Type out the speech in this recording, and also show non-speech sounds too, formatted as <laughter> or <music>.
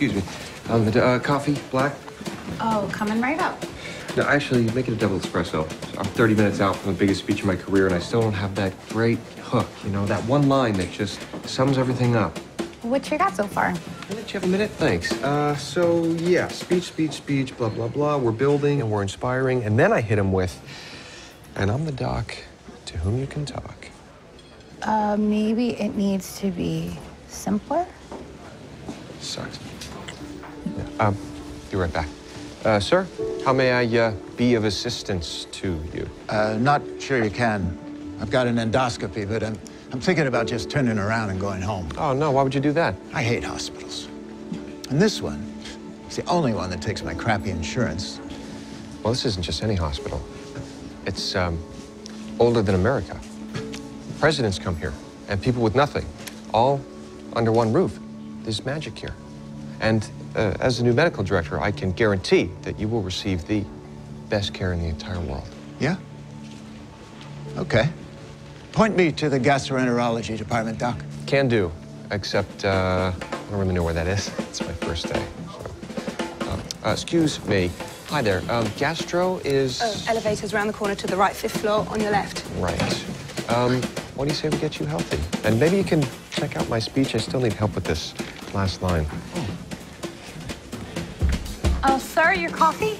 excuse me. Um, the, uh, coffee, black? Oh, coming right up. No, actually, make it a double espresso. I'm 30 minutes out from the biggest speech of my career, and I still don't have that great hook, you know, that one line that just sums everything up. What you got so far? I'll let you have a minute? Thanks. Uh, so, yeah, speech, speech, speech, blah, blah, blah. We're building and we're inspiring. And then I hit him with, and I'm the doc to whom you can talk. Uh, maybe it needs to be simpler. Sucks. Um, be right back. Uh, sir, how may I uh, be of assistance to you? Uh, not sure you can. I've got an endoscopy, but I'm, I'm thinking about just turning around and going home. Oh, no, why would you do that? I hate hospitals. And this one is the only one that takes my crappy insurance. Well, this isn't just any hospital. It's um, older than America. Presidents come here, and people with nothing, all under one roof. There's magic here. And uh, as the new medical director, I can guarantee that you will receive the best care in the entire world. Yeah? Okay. Point me to the gastroenterology department, Doc. Can do, except uh, I don't really know where that is. <laughs> It's my first day. So. Uh, uh, excuse me. Hi there. Um, gastro is. Oh, elevators around the corner to the right, fifth floor, on your left. Right. Um, what do you say we get you healthy? And maybe you can check out my speech. I still need help with this last line. Oh, sir, your coffee?